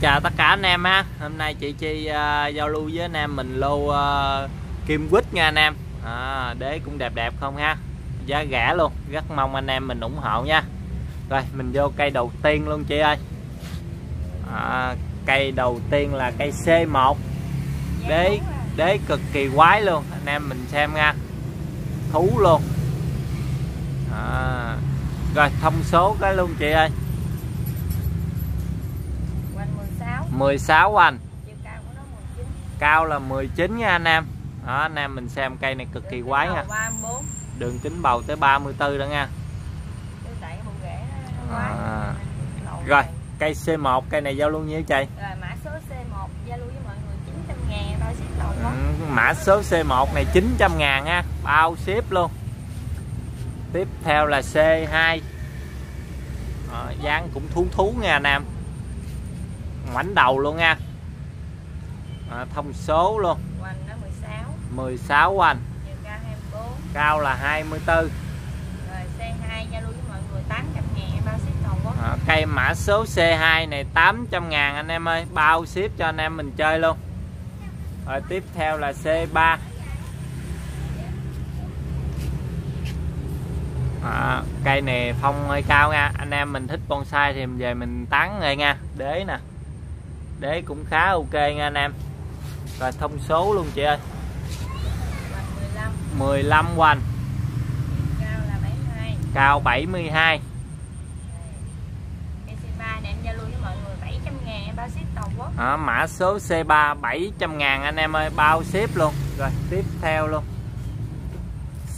Chào tất cả anh em ha. Hôm nay chị chi uh, giao lưu với anh em mình lô uh, à, kim quýt nha anh em. À, đế cũng đẹp đẹp không ha? Giá rẻ luôn rất mong anh em mình ủng hộ nha. Rồi mình vô cây đầu tiên luôn chị ơi. À, cây đầu tiên là cây C1 đế đế cực kỳ quái luôn anh em mình xem nha. Thú luôn. À, rồi thông số cái luôn chị ơi. 16 anh. Cao là 19 nha anh em. Đó anh em mình xem cây này cực kỳ quái nha. đường kính bầu tới 34 đó nha. À. rồi cây C1 cây này giao luôn nhiêu chị? Mã số C1 giao lưu với mọi người 900 ngàn bao ship đầu ừ, mã số C1 này 900 ngàn nha bao ship luôn. Tiếp theo là C2 à, dáng cũng thú thú nha anh em ngoảnh đầu luôn nha. À, thông số luôn. Hoành nó 16 16 hoành. Cao 24 cao là 24 rồi C2 giao lưu với mọi người 800 ngàn bao ship toàn quốc. À, cây mã số C2 này 800 ngàn anh em ơi. Bao ship cho anh em mình chơi luôn. Rồi tiếp theo là C3 à, cây này phong hơi cao nha. Anh em mình thích bonsai thì về mình tán rồi nha. Đế nè đế cũng khá ok nha anh em. Rồi thông số luôn chị ơi. 15 15 hoành cao là 72 cao 72 À, mã số C3 700 ngàn anh em ơi. Bao ship luôn. Rồi tiếp theo luôn.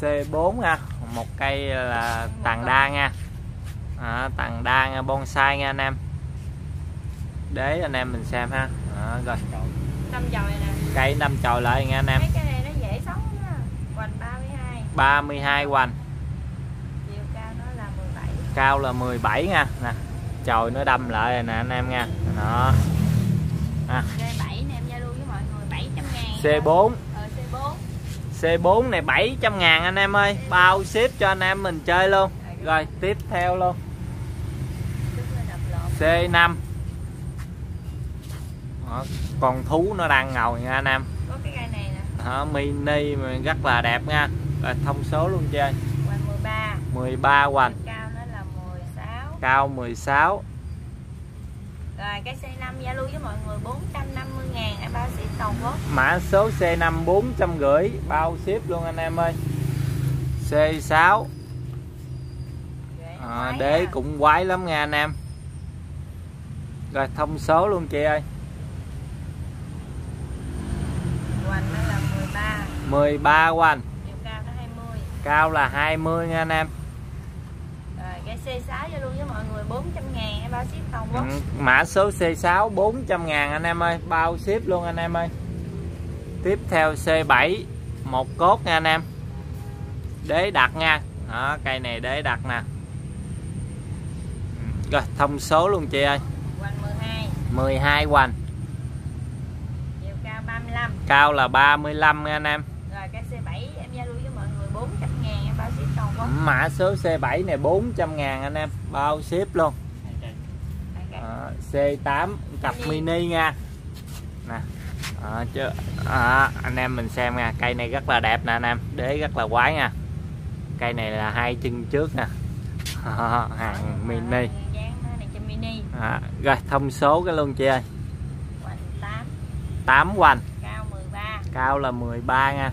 C4 nha. Một cây là tàn đa nha. À, tàn đa nha bonsai nha anh em để anh em mình xem ha. À, rồi. Năm chồi nè. Cây năm chồi lại nghe anh em. Mấy cái này nó dễ sống nha hoành 32 32 hoành. Chiều cao nó là 17 cao là 17 nha. Nè chồi nó đâm lại rồi nè anh em nha. Đó. À. C7 nè em giao lưu với mọi người 700 ngàn. C4 ờ, C4 C4 này 700 ngàn anh em ơi. Bao ship cho anh em mình chơi luôn. Rồi tiếp theo luôn. C5 đó, con thú nó đang ngồi nha anh em. Có cái cây này nè. Đó, mini mà rất là đẹp nha. Rồi thông số luôn chơi hoành 13 13 hoành cao nó là 16 cao 16 rồi cái C5 giao lưu với mọi người 450 ngàn. Em bao ship toàn quốc? Mã số C5 450 bao ship luôn anh em ơi. C6 à, đế à. cũng quái lắm nha anh em. Rồi thông số luôn chị ơi hoành nó là 13 13 hoành chiều cao nó 20 cao là 20 nha anh em. Rồi cái C6 giao lưu với mọi người 400 ngàn em bao ship toàn quốc ừ, mã số C6 400 ngàn anh em ơi. Bao ship luôn anh em ơi. Tiếp theo C7 một cốt nha anh em. Đế đặt nha. Đó, cây này đế đặt nè. Rồi thông số luôn chị ơi. Hoành 12 12 hoành chiều cao 35 cao là 35 nha anh em rồi cái C7 em giao lưu với mọi người 400 ngàn em bao ship toàn quốc mã số C7 này 400 ngàn anh em bao ship luôn. À, C8 cặp mini, nha. Nè à, chứ à, anh em mình xem nha cây này rất là đẹp nè anh em đế rất là quái nha. Cây này là hai chân trước nè. Hàng mini. à, rồi thông số cái luôn chị ơi. 8 8 hoành. Cao 13 cao là 13 nha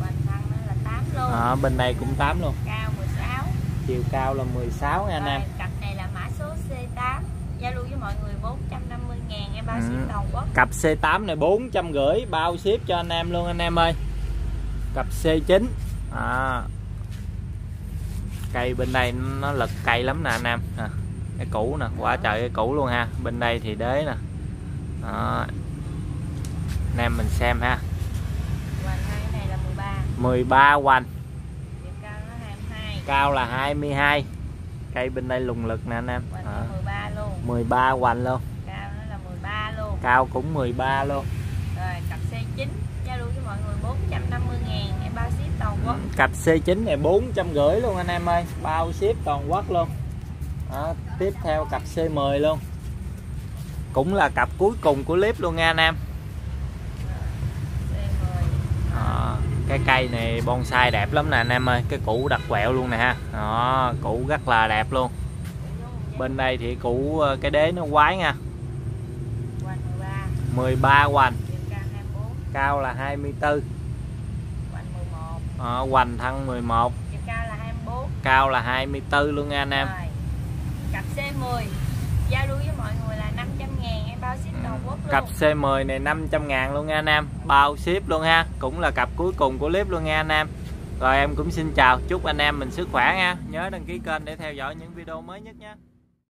hoành thân nó là 8 luôn à, bên này cũng 8 luôn. Cao 16 chiều cao là 16 nha anh em. cặp này là mã số C8 giao lưu với mọi người 450 ngàn em bao ừ. ship toàn quốc. Cặp C8 này 450 bao ship cho anh em luôn anh em ơi. Cặp C9 à, cây bên đây nó lật cây lắm nè anh em. À, cái cũ nè quá trời cái cũ luôn ha. Bên đây thì đế nè. Đó. anh em mình xem ha. Này là 13 13 hoành cao, nó 22. Cao là 22 cây bên đây lùng lực nè anh em. À. 13 luôn 13 hoành luôn cao nó là 13 luôn cao cũng 13 luôn rồi cặp C9 giao lưu với mọi người 450 ngàn em bao ship toàn quốc. Cặp C9 này 450 luôn anh em ơi. Bao ship toàn quốc luôn. Đó, tiếp theo cặp C10 luôn. Cũng là cặp cuối cùng của clip luôn nha anh em C10 Đó, cái cây này bonsai đẹp lắm nè anh em ơi. Cái củ đặt quẹo luôn nè ha. Đó củ rất là đẹp luôn. Bên đây thì củ ờ, cái đế nó quái nha. 13 hoành. Cao là 24 hoành 11 đó, hoành thân 11 cao là 24 cao là 24 luôn nha anh em. Cặp C10 giao lưu với mọi người là 500 ngàn em bao ship toàn quốc luôn. Cặp C10 này 500 ngàn luôn nha anh em. Bao ship luôn ha. Cũng là cặp cuối cùng của clip luôn nha anh em. Rồi em cũng xin chào. Chúc anh em mình sức khỏe nha. Nhớ đăng ký kênh để theo dõi những video mới nhất nha.